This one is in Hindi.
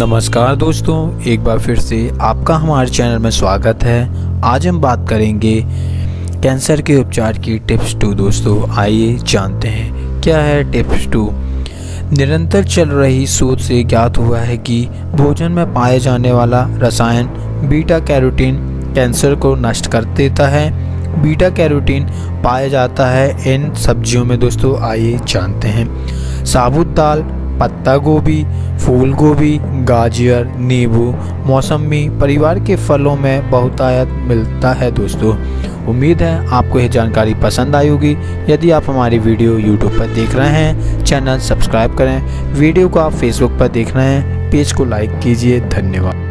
नमस्कार दोस्तों, एक बार फिर से आपका हमारे चैनल में स्वागत है। आज हम बात करेंगे कैंसर के उपचार की टिप्स टू। दोस्तों, आइए जानते हैं क्या है टिप्स टू। निरंतर चल रही शोध से ज्ञात हुआ है कि भोजन में पाए जाने वाला रसायन बीटा कैरोटीन कैंसर को नष्ट कर देता है। बीटा कैरोटीन पाया जाता है इन सब्जियों में। दोस्तों, आइए जानते हैं। साबुत दाल पत्ता गोभी फूल गोभी गाजर, नींबू, मौसमी परिवार के फलों में बहुतायत मिलता है दोस्तों। उम्मीद है आपको यह जानकारी पसंद आई होगी। यदि आप हमारी वीडियो यूट्यूब पर देख रहे हैं, चैनल सब्सक्राइब करें। वीडियो को आप फेसबुक पर देख रहे हैं। पेज को लाइक कीजिए। धन्यवाद।